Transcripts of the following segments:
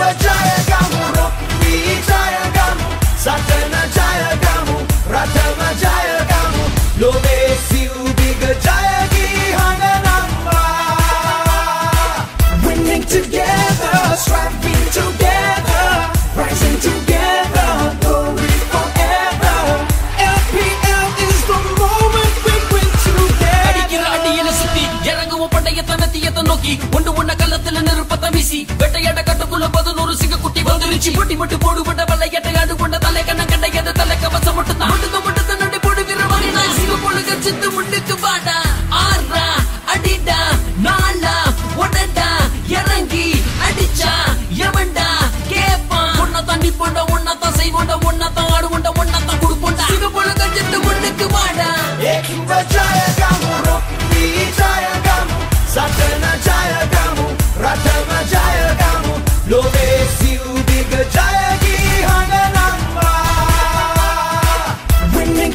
बंदा जाएगा हूँ रुक नहीं जाएगा हूँ साथ न जाएगा हूँ रात न जाएगा हूँ लो देसी बिग जाएगी हंगा नंबा Winning together, striving together, rising together, glory forever. LPL is the moment we win together. அடிக்கிற அடியில சுத்தி இறங்குவோம் பண்டைய தனத்தியத்தை நோக்கி ஒன்று ஒன்ன கலத்துல அடிச்சு பொட்டி போட்டு போடுபட்ட பல்லையட்டை அது கொண்ட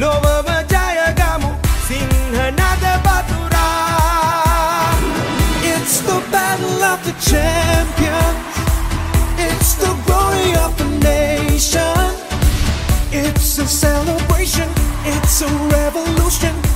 It's the battle of the champions, it's the glory of nation, it's a celebration, it's a revolution.